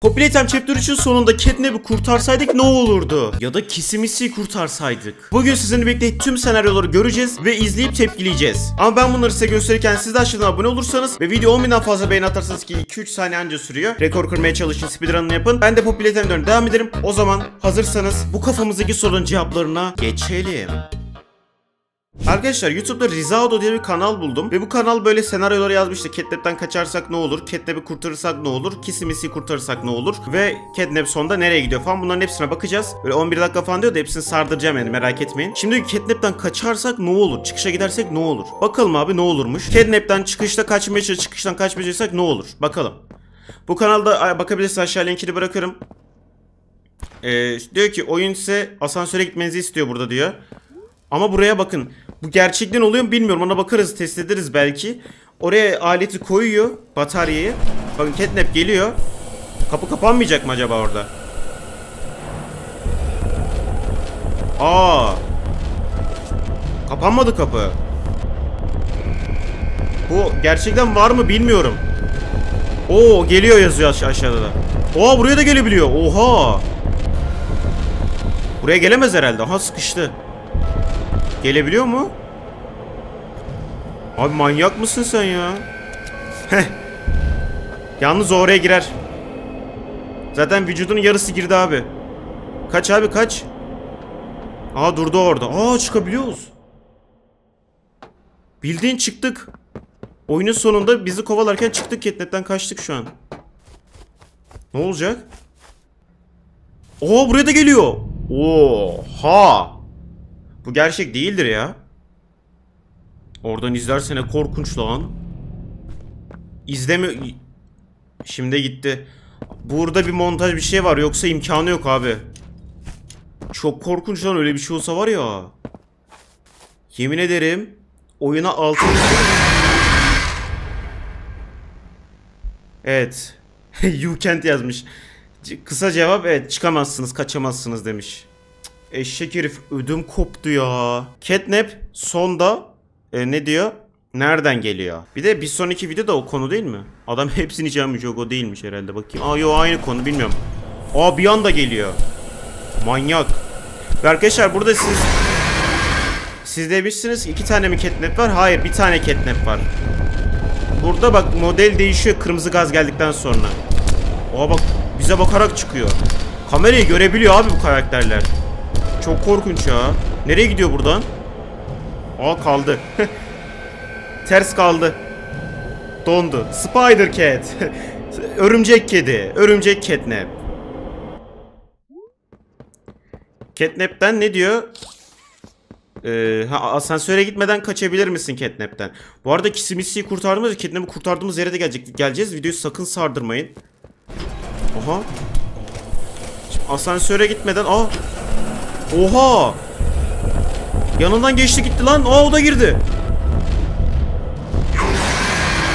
Populatem Chapter 3'ün sonunda Catnap'i kurtarsaydık ne olurdu? Ya da Kisimisi kurtarsaydık. Bugün sizinle birlikte tüm senaryoları göreceğiz ve izleyip tepkileyeceğiz. Ama ben bunları size gösterirken siz de aşağıdan abone olursanız ve video 10.000'den fazla beğeni atarsanız ki 2-3 saniye anca sürüyor. Rekor kırmaya çalışın, speedrun'ını yapın. Ben de Populatem'den devam ederim. O zaman hazırsanız bu kafamızdaki sorunun cevaplarına geçelim. Arkadaşlar YouTube'da Rizado diye bir kanal buldum ve bu kanal böyle senaryoları yazmıştı. Catnap'ten kaçarsak ne olur? Catnap'i kurtarırsak ne olur? Kisimisi kurtarırsak ne olur? Ve Catnap sonunda nereye gidiyor falan bunların hepsine bakacağız. Böyle 11 dakika falan diyor da hepsini sardıracağım yani merak etmeyin. Şimdi Catnap'ten kaçarsak ne olur? Çıkışa gidersek ne olur? Bakalım abi ne olurmuş? Catnap'ten çıkışta kaçmaya çıkıştan kaçmaya çalışsak ne olur? Bakalım. Bu kanalda ay, bakabilirsiniz aşağı linkini bırakırım. Ee, diyor ki oyun size asansöre gitmenizi istiyor burada diyor. Ama buraya bakın. Bu gerçekten oluyor mu bilmiyorum. Ona bakarız, test ederiz belki. Oraya aleti koyuyor, bataryayı. Bakın Catnap geliyor. Kapı kapanmayacak mı acaba orada? Aa. Kapanmadı kapı. Bu gerçekten var mı bilmiyorum. Oo geliyor yazıyor aş- aşağıda da. Oha buraya da gelebiliyor. Oha. Buraya gelemez herhalde. Aha sıkıştı. Gelebiliyor mu? Abi manyak mısın sen ya? Heh. Yalnız oraya girer. Zaten vücudunun yarısı girdi abi. Kaç abi kaç. Aa durdu orada. Aa çıkabiliyoruz. Bildiğin çıktık. Oyunun sonunda bizi kovalarken çıktık Catnap'ten kaçtık şu an. Ne olacak? Oo buraya da geliyor. Oha. Bu gerçek değildir ya. Oradan izlersene korkunç lan. İzleme... Şimdi gitti. Burada bir montaj bir şey var yoksa imkanı yok abi. Çok korkunç lan öyle bir şey olsa var ya. Yemin ederim oyuna altın... Evet. you can't yazmış. Kısa cevap evet çıkamazsınız kaçamazsınız demiş. Eşek herif ödüm koptu ya. Catnap sonda e, ne diyor? Nereden geliyor? Bir de bir sonraki video da o konu değil mi? Adam hepsini çalmış yok o değilmiş herhalde bakayım. Aa yo aynı konu bilmiyorum. Aa bir anda geliyor. Manyak. Ve arkadaşlar burada siz siz demişsiniz iki tane mi catnap var? Hayır bir tane catnap var. Burada bak model değişiyor kırmızı gaz geldikten sonra. Oha bak bize bakarak çıkıyor. Kamerayı görebiliyor abi bu karakterler. Çok korkunç ya. Nereye gidiyor buradan? Aa kaldı. Ters kaldı. Dondu. Spider Cat. Örümcek kedi. Örümcek catnap. Catnap'ten ne diyor? Ee, ha, asansöre gitmeden kaçabilir misin Catnap'ten? Bu arada Kisimisi'yi kurtardığımız, Catnap'ı kurtardığımız yere de gelecek, geleceğiz. Videoyu sakın sardırmayın. Oha. Şimdi asansöre gitmeden... Aa! Oha! Yanından geçti gitti lan. Aa o da girdi.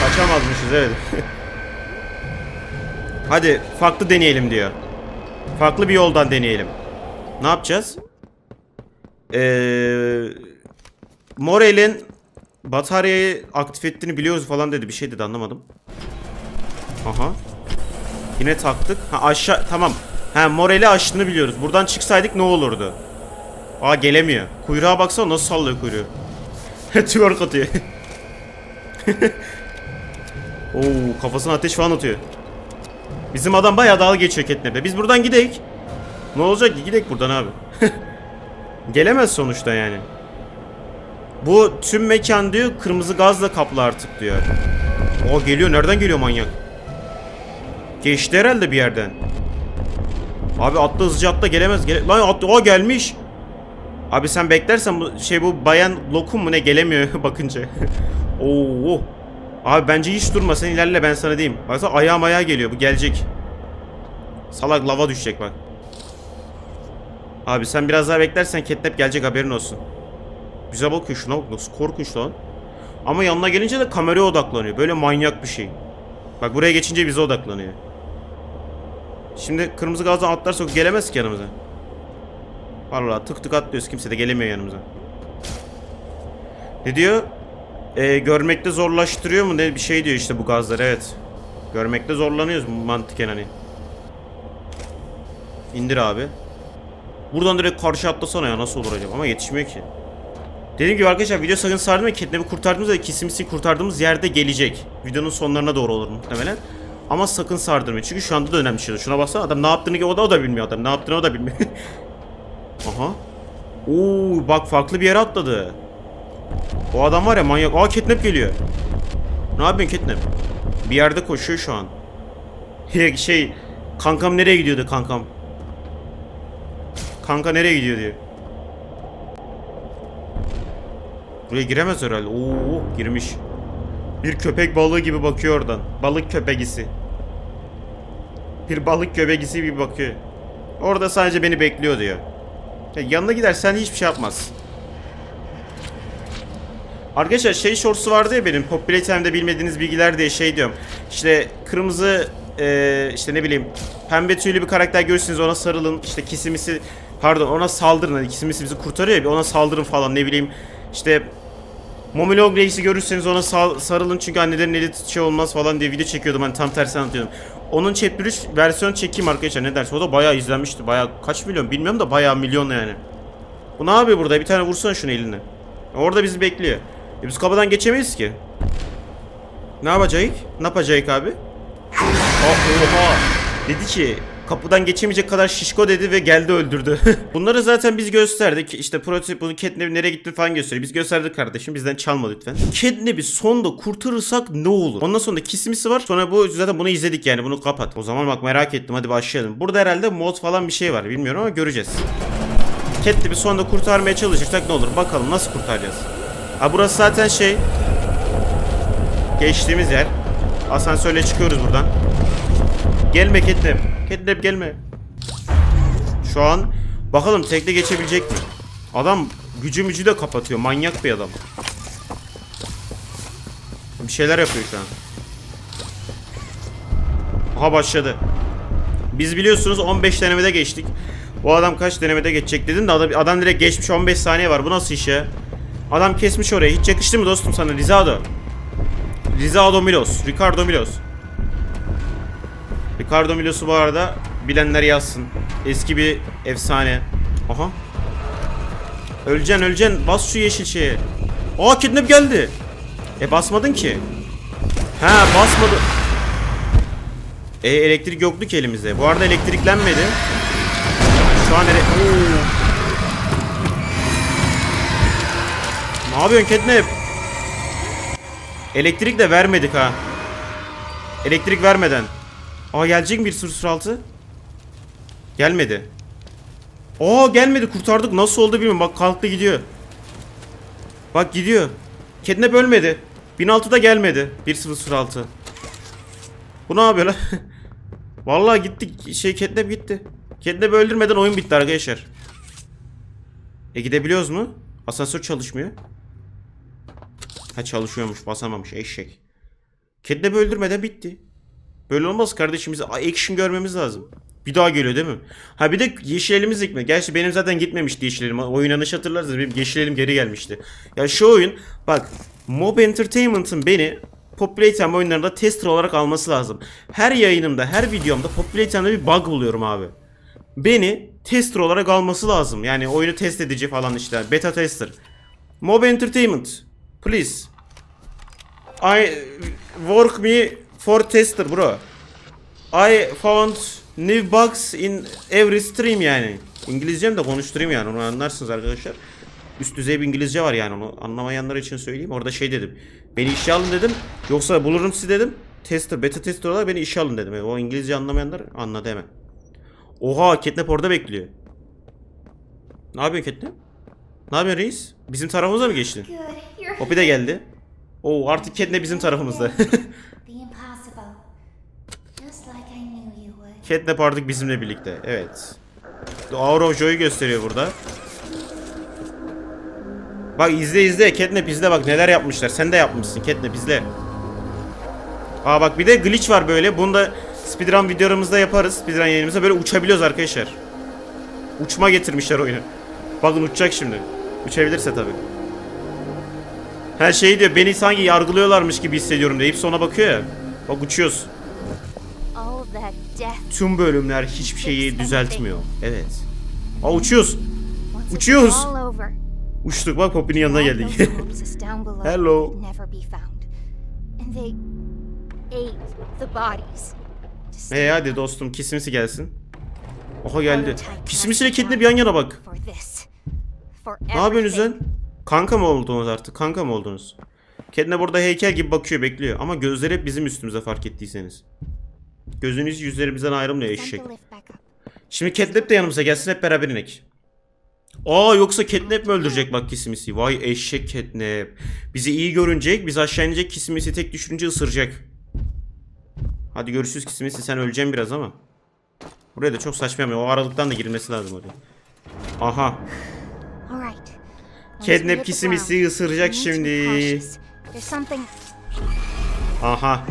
Kaçamazmışız evet. Hadi farklı deneyelim diyor. Farklı bir yoldan deneyelim. Ne yapacağız? Ee, Morel'in bataryayı aktif ettiğini biliyoruz falan dedi. Bir şey dedi anlamadım. Aha. Yine taktık. Ha aşağı tamam. Ha Morel'i açtığını biliyoruz. Buradan çıksaydık ne olurdu? Aa gelemiyor. Kuyruğa baksana nasıl sallıyor kuyruğu. Twerk atıyor. Oo kafasına ateş falan atıyor. Bizim adam bayağı dalga geçiyor Catnap'le. Biz buradan gidek. Ne olacak ki? Gidek buradan abi. Gelemez sonuçta yani. Bu tüm mekan diyor kırmızı gazla kaplı artık diyor. O geliyor. Nereden geliyor manyak? Geçti herhalde bir yerden. Abi atla hızlıca atla gelemez. Gele Lan atla. O gelmiş. Abi sen beklersen bu şey bu bayan lokum mu ne gelemiyor bakınca. Oo. Abi bence hiç durma sen ilerle ben sana diyeyim. Baksana ayağım ayağa geliyor bu gelecek. Salak lava düşecek bak. Abi sen biraz daha beklersen Catnap gelecek haberin olsun. Bize bakıyor şuna bak nasıl korkunç lan. Ama yanına gelince de kameraya odaklanıyor. Böyle manyak bir şey. Bak buraya geçince bize odaklanıyor. Şimdi kırmızı gazdan atlarsa gelemez ki yanımıza. Vallahi tık tık atlıyoruz kimse de gelemiyor yanımıza. Ne diyor? Ee, görmekte zorlaştırıyor mu ne bir şey diyor işte bu gazlar evet. Görmekte zorlanıyoruz mantıken hani. İndir abi. Buradan direkt karşı atlasana ya nasıl olur acaba ama yetişmiyor ki. Dediğim gibi arkadaşlar video sakın sardım ve Catnap'i kurtardığımız ve Kisimisi kurtardığımız yerde gelecek. Videonun sonlarına doğru olur muhtemelen. Ama sakın sardırmayın çünkü şu anda da önemli şey. Şuna baksana adam ne yaptığını o da, o da bilmiyor adam. Ne yaptığını o da bilmiyor. Aha. Oo bak farklı bir yere atladı. O adam var ya manyak. Aa Catnap geliyor. Ne yapıyorsun Catnap? Bir yerde koşuyor şu an. şey kankam nereye gidiyordu kankam? Kanka nereye gidiyor diyor. Buraya giremez herhalde. Oo girmiş. Bir köpek balığı gibi bakıyor oradan. Balık köpegisi. Bir balık köpegisi gibi bakıyor. Orada sadece beni bekliyor diyor. Ya yanına gidersen hiçbir şey yapmaz. Arkadaşlar şey shortsu vardı ya benim Popular Time'de bilmediğiniz bilgiler diye şey diyorum. İşte kırmızı e, işte ne bileyim pembe tüylü bir karakter görürsünüz ona sarılın. İşte kisimisi pardon ona saldırın. Hani kisimisi bizi kurtarıyor ya bir ona saldırın falan ne bileyim. İşte Momilog Reis'i görürseniz ona sarılın çünkü annelerin eli şey olmaz falan diye video çekiyordum hani tam tersi anlatıyordum. Onun chapter 3 versiyon çekeyim arkadaşlar ne dersin? O da bayağı izlenmişti. Bayağı kaç milyon bilmiyorum da bayağı milyon yani. Bu ne yapıyor burada? Bir tane vursana şunu eline. Orada bizi bekliyor. E biz kapıdan geçemeyiz ki. Ne yapacak? Ne yapacak abi? Aa, oha. Dedi ki kapıdan geçemeyecek kadar şişko dedi ve geldi öldürdü. Bunları zaten biz gösterdik. İşte prototip bunu Catnap'in nereye gitti falan gösteriyor. Biz gösterdik kardeşim. Bizden çalma lütfen. Catnap'i sonda kurtarırsak ne olur? Ondan sonra kismisi var. Sonra bu zaten bunu izledik yani. Bunu kapat. O zaman bak merak ettim. Hadi başlayalım. Burada herhalde mod falan bir şey var. Bilmiyorum ama göreceğiz. Catnap'i sonda kurtarmaya çalışırsak ne olur? Bakalım nasıl kurtaracağız? Ha burası zaten şey. Geçtiğimiz yer. Asansörle çıkıyoruz buradan. Gelme Catnap. Catnap gelme. Şu an bakalım tekne geçebilecek mi? Adam gücü mücü de kapatıyor. Manyak bir adam. Bir şeyler yapıyor şu an. Aha başladı. Biz biliyorsunuz 15 denemede geçtik. Bu adam kaç denemede geçecek dedim de adam, adam direkt geçmiş 15 saniye var. Bu nasıl iş ya? Adam kesmiş orayı. Hiç yakıştı mı dostum sana Rizado? Rizado Milos. Ricardo Milos. Ricardo Milos'u bu arada bilenler yazsın. Eski bir efsane. Aha. Öleceksin öleceksin. Bas şu yeşil şeye. Aa kidnap geldi. E basmadın ki. Ha basmadı. E elektrik yoktu ki elimizde. Bu arada elektriklenmedi. Şu an ele... Oo. Ne yapıyorsun Catnap? Elektrik de vermedik ha. Elektrik vermeden. Aa gelecek mi bir 006? Gelmedi. Aa gelmedi kurtardık. Nasıl oldu bilmiyorum. Bak kalktı gidiyor. Bak gidiyor. Catnap ölmedi. 1006'da gelmedi. 1006. Bu ne yapıyor lan? Vallahi gitti. Şey Catnap gitti. Catnap'ı öldürmeden oyun bitti arkadaşlar. E gidebiliyoruz mu? Asansör çalışmıyor. Ha çalışıyormuş basamamış eşek. Catnap'ı öldürmeden bitti. Böyle olmaz kardeşimiz. Action görmemiz lazım. Bir daha geliyor değil mi? Ha bir de yeşil elimiz gitmedi. Gerçi benim zaten gitmemişti yeşil elim. Oynanış hatırlarsınız benim yeşil elim geri gelmişti. Ya şu oyun bak Mob Entertainment'ın beni Populate oyunlarında tester olarak alması lazım. Her yayınımda, her videomda Populate bir bug buluyorum abi. Beni tester olarak alması lazım. Yani oyunu test edici falan işte. Beta tester. Mob Entertainment. Please. I work me for tester bro. I found new bugs in every stream yani. İngilizcem de konuşturayım yani onu anlarsınız arkadaşlar. Üst düzey bir İngilizce var yani onu anlamayanlar için söyleyeyim. Orada şey dedim. Beni işe alın dedim. Yoksa bulurum sizi dedim. Tester, beta tester olarak beni işe alın dedim. O İngilizce anlamayanlar anladı hemen. Oha Catnap orada bekliyor. Ne yapıyorsun Catnap? Ne yapıyorsun reis? Bizim tarafımıza mı. You're Hopi de geldi. Oo artık Catnap bizim tarafımızda. Catnap artık bizimle birlikte. Evet. The Hour of Joy'u gösteriyor burada. Bak izle izle Catnap izle bak neler yapmışlar. Sen de yapmışsın Catnap izle. Aa bak bir de glitch var böyle. Bunu da speedrun videolarımızda yaparız. Speedrun yayınımızda böyle uçabiliyoruz arkadaşlar. Uçma getirmişler oyunu. Bakın uçacak şimdi. Uçabilirse tabii. Her şey diyor beni sanki yargılıyorlarmış gibi hissediyorum deyip sonra bakıyor ya. Bak uçuyoruz. Tüm bölümler hiçbir şeyi düzeltmiyor. Evet. Aa uçuyoruz. Uçuyoruz. Uçtuk bak Poppy'nin yanına geldik. Hello. Hey hadi dostum kisimisi gelsin. Oha geldi. Kisimisiyle tested Catnap yan yana bak. Ne yapıyorsunuz lan? Kanka mı oldunuz artık? Kanka mı oldunuz? Catnap burada heykel gibi bakıyor bekliyor. Ama gözleri hep bizim üstümüze fark ettiyseniz. Gözünüz yüzleri bizden ayrılmıyor eşek. Şimdi Catnap de yanımıza gelsin hep beraber inek. Aa yoksa Catnap mi öldürecek bak Kisimisi? Vay eşek Catnap. Bizi iyi görünecek, biz aşağı inecek, Kisimisi tek düşünce ısıracak. Hadi görüşürüz Kisimisi sen öleceksin biraz ama. Buraya da çok saçma yapma. O aralıktan da girilmesi lazım oraya. Aha. Catnap Kisimisi ısıracak şimdi. Aha.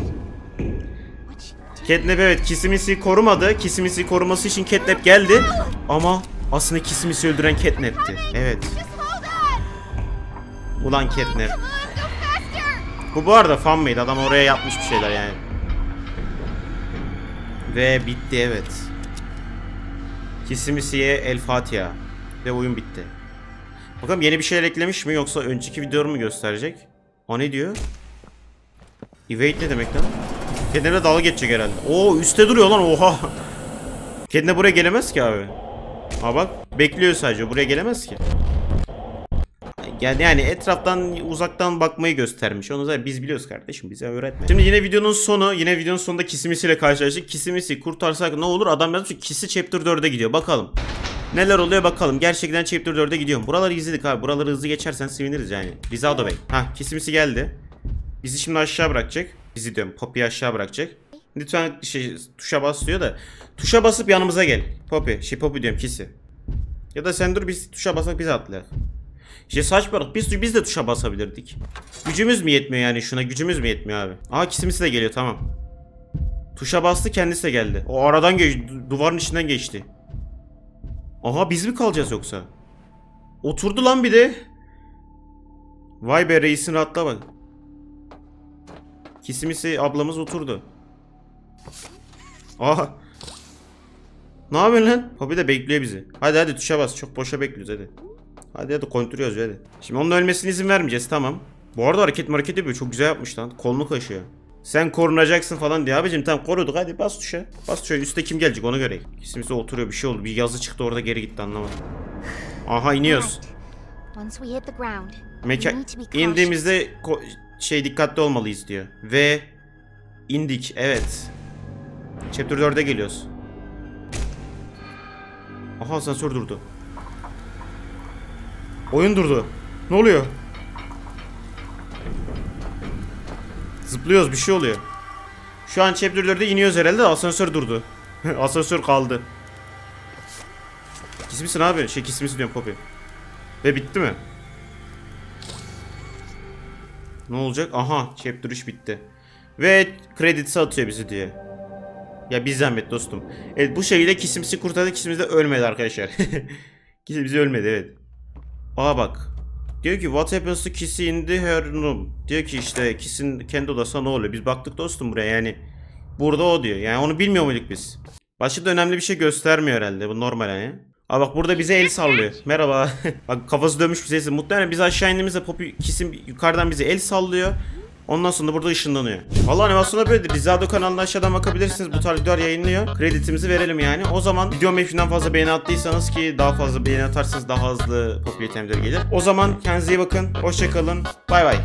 Catnap evet Kisimisi korumadı. Kisimisi koruması için Catnap geldi. Ama aslında Kisimisi öldüren Catnap'ti. Evet. Ulan Catnap. Bu bu arada fan made. Adam oraya yapmış bir şeyler yani. Ve bitti evet. Kisimisi'ye El Fatiha. Ve oyun bitti. Bakalım yeni bir şeyler eklemiş mi yoksa önceki videoları mı gösterecek? O ne diyor? Evade ne demek lan? Kendine dalga geçecek herhalde. Oo üstte duruyor lan oha. Kendine buraya gelemez ki abi. Ha bak bekliyor sadece buraya gelemez ki. Yani, yani etraftan uzaktan bakmayı göstermiş. Onu zaten biz biliyoruz kardeşim bize öğretme. Şimdi yine videonun sonu yine videonun sonunda Kisimisi ile karşılaştık. Kisimisi kurtarsak ne olur? Adam yazmış ki Kisi Chapter 4'e gidiyor. Bakalım. Neler oluyor bakalım. Gerçekten Chapter 4'e gidiyorum. Buraları izledik abi. Buraları hızlı geçersen seviniriz yani. Rizado Bey. Hah Kisimisi geldi. Bizi şimdi aşağı bırakacak. Bizi diyorum. Poppy'yi aşağı bırakacak. Lütfen şey, tuşa bas da. Tuşa basıp yanımıza gel. Poppy. Şey Poppy diyorum Kisi. Ya da sen dur biz tuşa basak biz atlayalım. İşte saçmalık biz, biz de tuşa basabilirdik. Gücümüz mü yetmiyor yani şuna gücümüz mü yetmiyor abi? Aa kisimisi de geliyor tamam. Tuşa bastı kendisi de geldi. O aradan geç, du- duvarın içinden geçti. Aha biz mi kalacağız yoksa? Oturdu lan bir de. Vay be reisin rahatla bak. Kisimisi ablamız oturdu. Aha. Ne yapıyorsun lan? Poppy de bekliyor bizi. Hadi hadi tuşa bas. Çok boşa bekliyoruz hadi. Hadi hadi kontrol yazıyor hadi. Şimdi onun ölmesine izin vermeyeceğiz tamam. Bu arada hareket hareket yapıyor. Çok güzel yapmış lan. Kolunu kaşıyor. Sen korunacaksın falan diye. Abicim tamam koruduk hadi bas tuşa. Bas tuşa üstte kim gelecek onu görelim. Kesinlikle oturuyor bir şey oldu. Bir yazı çıktı orada geri gitti anlamadım. Aha iniyoruz. Right. Once we hit the ground, we Meka need to be cautious. indiğimizde şey dikkatli olmalıyız diyor. Ve indik evet. Chapter 4'e geliyoruz. Aha asansör durdu. Oyun durdu. Ne oluyor? Zıplıyoruz bir şey oluyor. Şu an Chapter 4'e iniyoruz herhalde asansör durdu. asansör kaldı. Kismisin abi. Şey kismisin diyorum Poppy. Ve bitti mi? Ne olacak? Aha chapter 3 bitti. Ve kredisi atıyor bizi diye. Ya bir zahmet dostum. Evet bu şekilde kisimsi kurtardı. Kisimiz de ölmedi arkadaşlar. Kisimsi ölmedi evet. Aa bak. Diyor ki what happens to Kissy in the her room. Diyor ki işte Kiss'in kendi odasında ne oluyor? Biz baktık dostum buraya yani. Burada o diyor. Yani onu bilmiyor muyduk biz? Başka da önemli bir şey göstermiyor herhalde. Bu normal hani. Aa bak burada bize el sallıyor. Merhaba. bak kafası dönmüş bize. Muhtemelen biz aşağı indiğimizde Poppy Kiss'in yukarıdan bize el sallıyor. Ondan sonra burada ışınlanıyor. Valla animasyonda böyledir. Rizado kanalına aşağıdan bakabilirsiniz. Bu tarz videolar yayınlıyor. Kreditimizi verelim yani. O zaman video mevkinden fazla beğeni attıysanız ki daha fazla beğeni atarsanız daha hızlı popüler itemleri gelir. O zaman kendinize iyi bakın. Hoşçakalın. Bay bay.